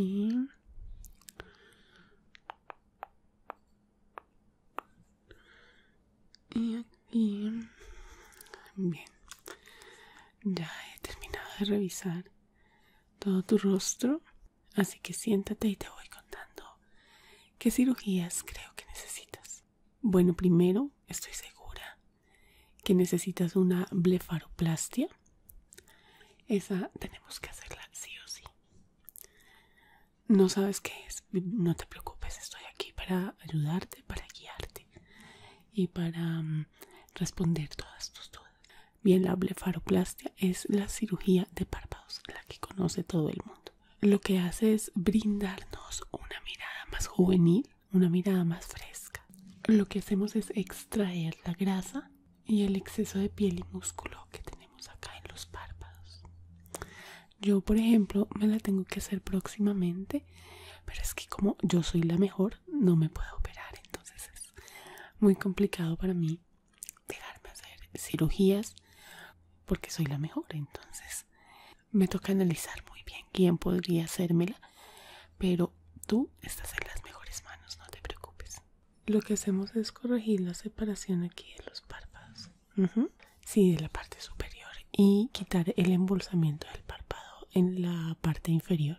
Y aquí. Bien. Ya he terminado de revisar todo tu rostro. Así que siéntate y te voy contando qué cirugías creo que necesitas. Bueno, primero estoy segura que necesitas una blefaroplastia. Esa tenemos que hacerla. No sabes qué es, no te preocupes, estoy aquí para ayudarte, para guiarte y para mm, responder todas tus dudas. Bien, la blefaroplastia es la cirugía de párpados, la que conoce todo el mundo. Lo que hace es brindarnos una mirada más juvenil, una mirada más fresca. Lo que hacemos es extraer la grasa y el exceso de piel y músculo que tenemos acá en los párpados. Yo, por ejemplo, me la tengo que hacer próximamente, pero es que como yo soy la mejor, no me puedo operar, entonces es muy complicado para mí dejarme hacer cirugías porque soy la mejor, entonces me toca analizar muy bien quién podría hacérmela, pero tú estás en las mejores manos, no te preocupes. Lo que hacemos es corregir la separación aquí de los párpados. Sí, de la parte superior y quitar el embolsamiento del párpado en la parte inferior.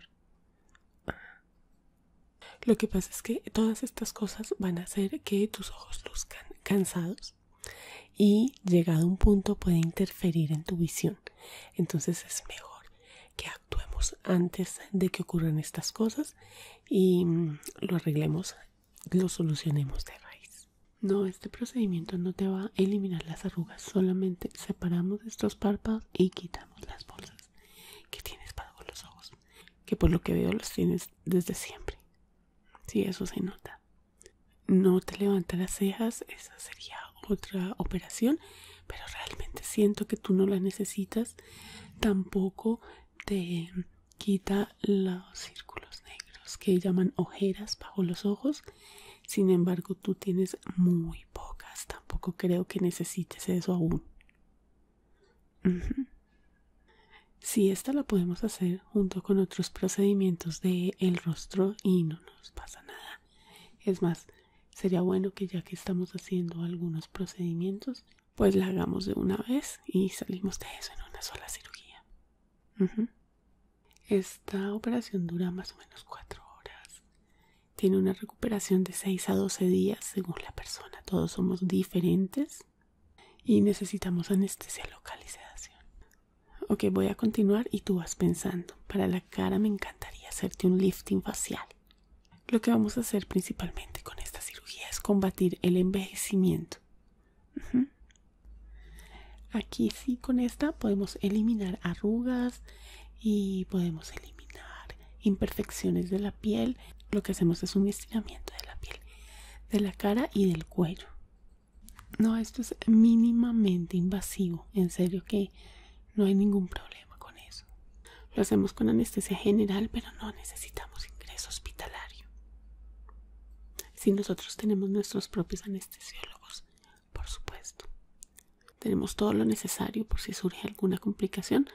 Lo que pasa es que todas estas cosas van a hacer que tus ojos luzcan cansados y llegado un punto puede interferir en tu visión. Entonces es mejor que actuemos antes de que ocurran estas cosas y mm, lo arreglemos, lo solucionemos de raíz. No, este procedimiento no te va a eliminar las arrugas, solamente separamos estos párpados y quitamos las bolsas que tienes bajo los ojos, que por lo que veo los tienes desde siempre. Sí, eso se nota. No te levanta las cejas, esa sería otra operación, pero realmente siento que tú no la necesitas. Tampoco te quita los círculos negros que llaman ojeras bajo los ojos. Sin embargo, tú tienes muy pocas. Tampoco creo que necesites eso aún. Si esta la podemos hacer junto con otros procedimientos de el rostro y no nos pasa nada. Es más, sería bueno que ya que estamos haciendo algunos procedimientos, pues la hagamos de una vez y salimos de eso en una sola cirugía. Esta operación dura más o menos cuatro horas. Tiene una recuperación de 6 a 12 días según la persona. Todos somos diferentes y necesitamos anestesia local y sedación. Ok, voy a continuar y tú vas pensando. Para la cara me encantaría hacerte un lifting facial. Lo que vamos a hacer principalmente con esta cirugía es combatir el envejecimiento. Aquí sí, con esta podemos eliminar arrugas y podemos eliminar imperfecciones de la piel. Lo que hacemos es un estiramiento de la piel, de la cara y del cuello. No, esto es mínimamente invasivo. En serio que no hay ningún problema con eso. Lo hacemos con anestesia general, pero no necesitamos ingreso hospitalario. Si nosotros tenemos nuestros propios anestesiólogos, por supuesto. Tenemos todo lo necesario por si surge alguna complicación.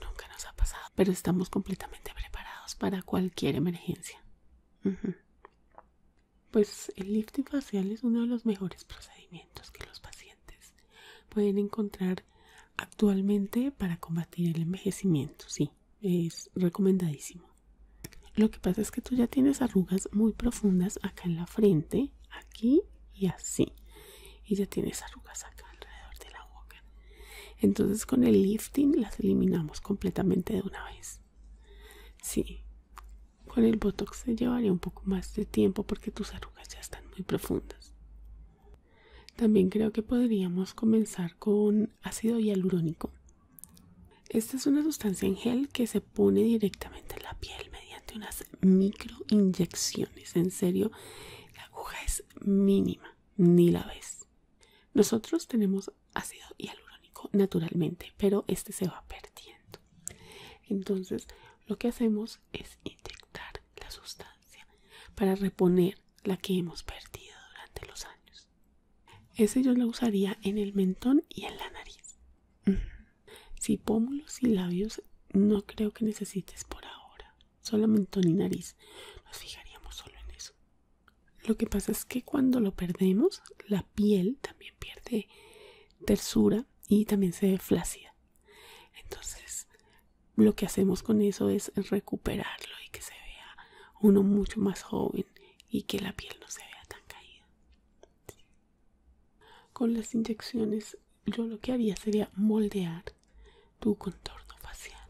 Nunca nos ha pasado, pero estamos completamente preparados para cualquier emergencia. Pues el lifting facial es uno de los mejores procedimientos que los pacientes pueden encontrar actualmente para combatir el envejecimiento. Sí, es recomendadísimo. Lo que pasa es que tú ya tienes arrugas muy profundas acá en la frente, aquí y así. Y ya tienes arrugas acá alrededor de la boca. Entonces con el lifting las eliminamos completamente de una vez. Sí. Con el botox se llevaría un poco más de tiempo porque tus arrugas ya están muy profundas. También creo que podríamos comenzar con ácido hialurónico. Esta es una sustancia en gel que se pone directamente en la piel mediante unas microinyecciones. En serio, la aguja es mínima, ni la ves. Nosotros tenemos ácido hialurónico naturalmente, pero este se va perdiendo. Entonces, lo que hacemos es inyectar la sustancia para reponer la que hemos perdido durante los años. Ese yo lo usaría en el mentón y en la nariz. Si pómulos y labios no creo que necesites por ahora. Solo mentón y nariz. Nos fijaríamos solo en eso. Lo que pasa es que cuando lo perdemos, la piel también pierde tersura y también se ve flácida. Entonces, lo que hacemos con eso es recuperarlo y que se vea uno mucho más joven y que la piel no se vea tan caída. Con las inyecciones, yo lo que haría sería moldear tu contorno facial.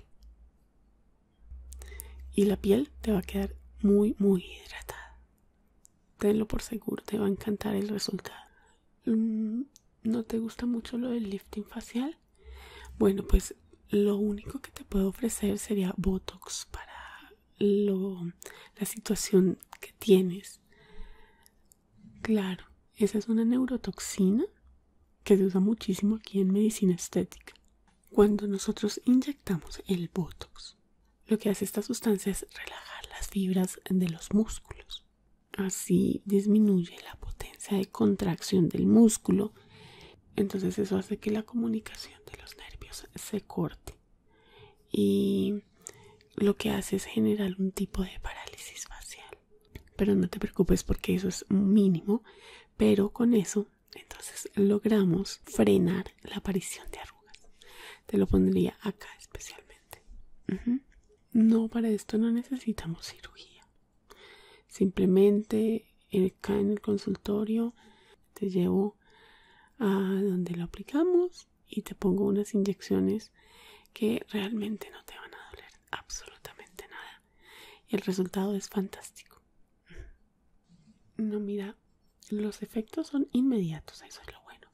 Y la piel te va a quedar muy, muy hidratada. Tenlo por seguro, te va a encantar el resultado. Mm, ¿No te gusta mucho lo del lifting facial? Bueno, pues lo único que te puedo ofrecer sería Botox para la situación que tienes. Claro, esa es una neurotoxina que se usa muchísimo aquí en medicina estética. Cuando nosotros inyectamos el Botox, lo que hace esta sustancia es relajar las fibras de los músculos. Así disminuye la potencia de contracción del músculo. Entonces eso hace que la comunicación de los nervios se corte. Y lo que hace es generar un tipo de parálisis facial. Pero no te preocupes porque eso es mínimo. Pero con eso, entonces logramos frenar la aparición de arrugas. Te lo pondría acá especialmente. No, para esto no necesitamos cirugía. Simplemente acá en el consultorio te llevo a donde lo aplicamos y te pongo unas inyecciones que realmente no te van a doler absolutamente nada. Y el resultado es fantástico. No, mira, los efectos son inmediatos, eso es lo bueno.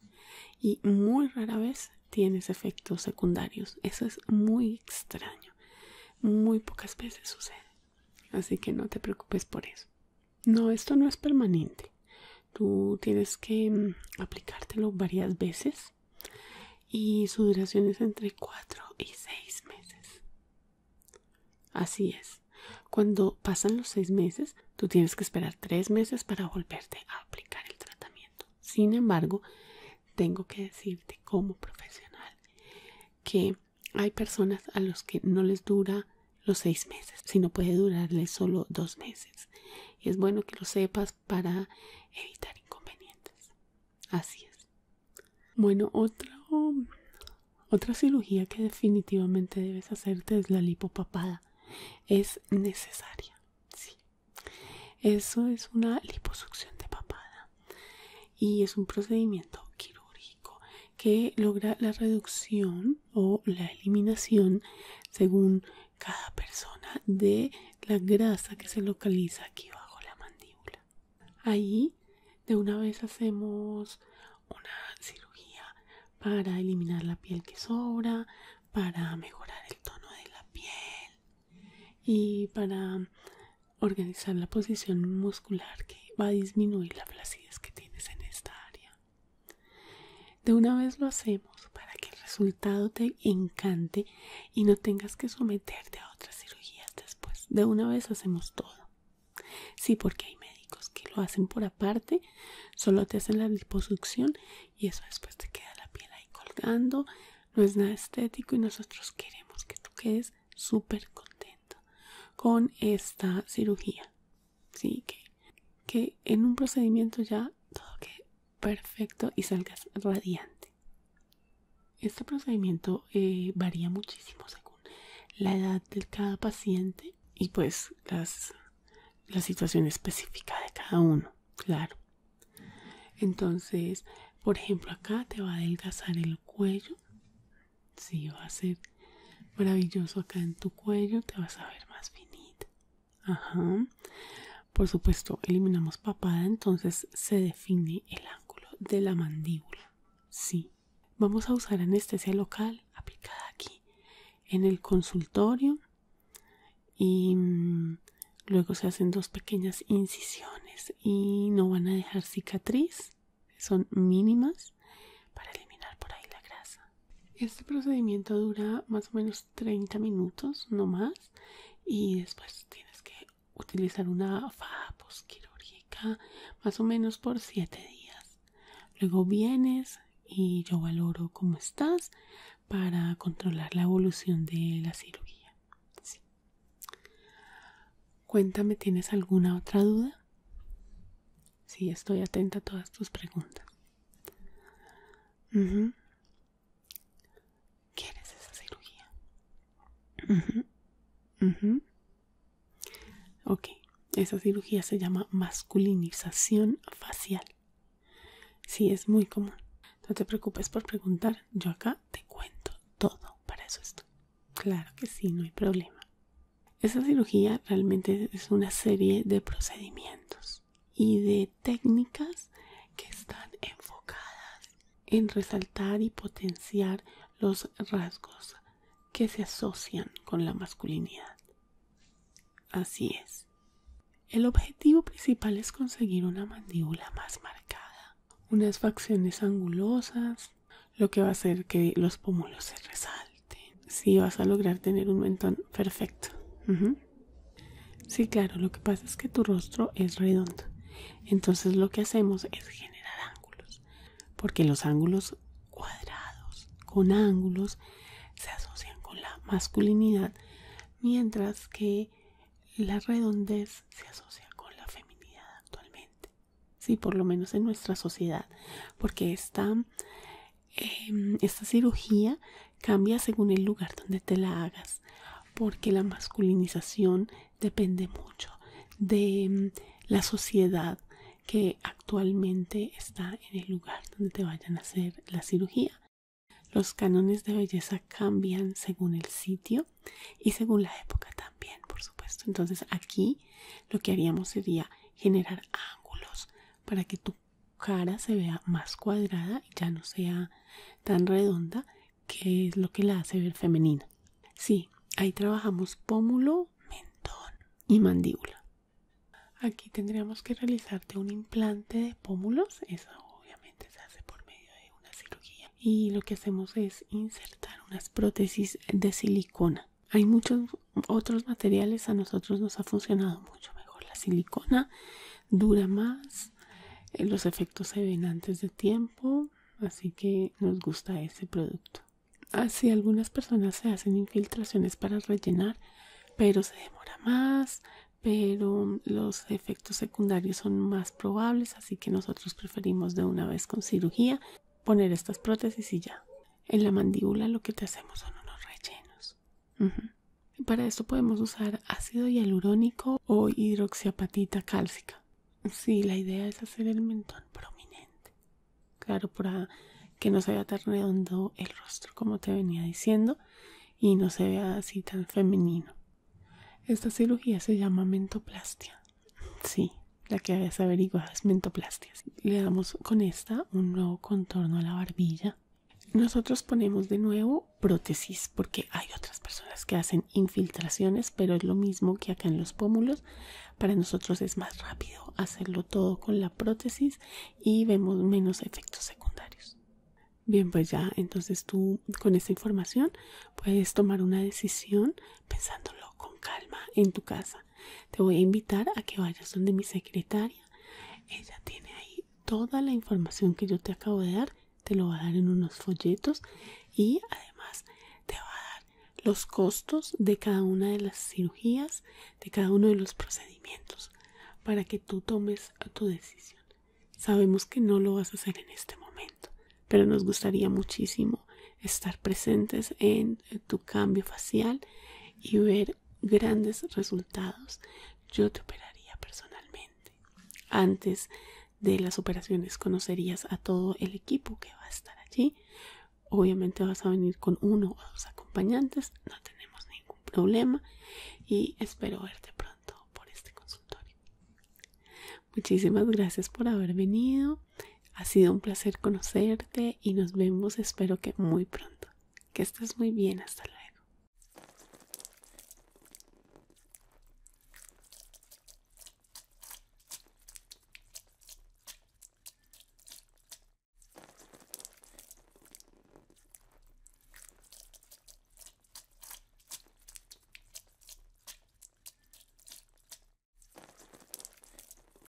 Y muy rara vez tienes efectos secundarios. Eso es muy extraño. Muy pocas veces sucede. Así que no te preocupes por eso. No, esto no es permanente. Tú tienes que mm, aplicártelo varias veces y su duración es entre 4 y 6 meses. Así es. Cuando pasan los 6 meses, tú tienes que esperar 3 meses para volverte a aplicar el tratamiento. Sin embargo, tengo que decirte como profesional que hay personas a los que no les dura los seis meses, sino puede durarles solo dos meses. Y es bueno que lo sepas para evitar inconvenientes. Así es. Bueno, otra, otra cirugía que definitivamente debes hacerte es la lipopapada. Es necesaria. Sí. Eso es una liposucción de papada. Y es un procedimiento que logra la reducción o la eliminación según cada persona de la grasa que se localiza aquí bajo la mandíbula. Ahí de una vez hacemos una cirugía para eliminar la piel que sobra, para mejorar el tono y para organizar la posición muscular que va a disminuir la flacidez que tienes en esta de una vez lo hacemos para que el resultado te encante y no tengas que someterte a otras cirugías después. De una vez hacemos todo. Sí, porque hay médicos que lo hacen por aparte, solo te hacen la liposucción y eso después te queda la piel ahí colgando. No es nada estético y nosotros queremos que tú quedes súper contento con esta cirugía. Sí, que, que en un procedimiento ya todo quede perfecto y salgas radiante. Este procedimiento eh, varía muchísimo según la edad de cada paciente y pues las, la situación específica de cada uno, claro. Entonces, por ejemplo, acá te va a adelgazar el cuello. Sí, va a ser maravilloso acá en tu cuello, te vas a ver más finita. Ajá. Por supuesto, eliminamos papada, entonces se define el ángulo de la mandíbula. Sí. Vamos a usar anestesia local aplicada aquí en el consultorio y mm, luego se hacen dos pequeñas incisiones y no van a dejar cicatriz. Son mínimas para eliminar por ahí la grasa. Este procedimiento dura más o menos 30 minutos, no más, y después utilizar una faja posquirúrgica más o menos por 7 días. Luego vienes y yo valoro cómo estás para controlar la evolución de la cirugía. Cuéntame, ¿tienes alguna otra duda? Sí, estoy atenta a todas tus preguntas. ¿Quieres esa cirugía? Ok, esa cirugía se llama masculinización facial. Sí, es muy común. No te preocupes por preguntar, yo acá te cuento todo, para eso estoy. Claro que sí, no hay problema. Esa cirugía realmente es una serie de procedimientos y de técnicas que están enfocadas en resaltar y potenciar los rasgos que se asocian con la masculinidad. Así es. El objetivo principal es conseguir una mandíbula más marcada, unas facciones angulosas, lo que va a hacer que los pómulos se resalten. Sí, vas a lograr tener un mentón perfecto. Sí, claro, lo que pasa es que tu rostro es redondo. Entonces lo que hacemos es generar ángulos, porque los ángulos cuadrados con ángulos se asocian con la masculinidad, mientras que la redondez se asocia con la feminidad actualmente. Sí, por lo menos en nuestra sociedad, porque esta, em, esta cirugía cambia según el lugar donde te la hagas, porque la masculinización depende mucho de em, la sociedad que actualmente está en el lugar donde te vayan a hacer la cirugía. Los cánones de belleza cambian según el sitio y según la época también, supuesto. Entonces aquí lo que haríamos sería generar ángulos para que tu cara se vea más cuadrada y ya no sea tan redonda, que es lo que la hace ver femenina. Sí, ahí trabajamos pómulo, mentón y mandíbula. Aquí tendríamos que realizarte un implante de pómulos, eso obviamente se hace por medio de una cirugía. Y lo que hacemos es insertar unas prótesis de silicona. Hay muchos otros materiales, a nosotros nos ha funcionado mucho mejor. La silicona dura más, eh, los efectos se ven antes de tiempo, así que nos gusta ese producto. Así algunas personas se hacen infiltraciones para rellenar, pero se demora más, pero los efectos secundarios son más probables, así que nosotros preferimos de una vez con cirugía poner estas prótesis y ya. En la mandíbula lo que te hacemos son Para esto podemos usar ácido hialurónico o hidroxiapatita cálcica. Sí, la idea es hacer el mentón prominente. Claro, para que no se vea tan redondo el rostro como te venía diciendo y no se vea así tan femenino. Esta cirugía se llama mentoplastia. Sí, la que habías averiguado es mentoplastia. Le damos con esta un nuevo contorno a la barbilla. Nosotros ponemos de nuevo prótesis porque hay otras personas que hacen infiltraciones, pero es lo mismo que acá en los pómulos. Para nosotros es más rápido hacerlo todo con la prótesis y vemos menos efectos secundarios. Bien, pues ya entonces tú con esta información puedes tomar una decisión pensándolo calma en tu casa. Te voy a invitar a que vayas donde mi secretaria. Ella tiene ahí toda la información que yo te acabo de dar. Te lo va a dar en unos folletos y además te va a dar los costos de cada una de las cirugías, de cada uno de los procedimientos, para que tú tomes tu decisión. Sabemos que no lo vas a hacer en este momento, pero nos gustaría muchísimo estar presentes en tu cambio facial y ver grandes resultados, yo te operaría personalmente. Antes de las operaciones conocerías a todo el equipo que va estar allí. Obviamente vas a venir con uno o dos acompañantes, no tenemos ningún problema y espero verte pronto por este consultorio. Muchísimas gracias por haber venido. Ha sido un placer conocerte y nos vemos espero que muy pronto. Que estés muy bien. Hasta luego.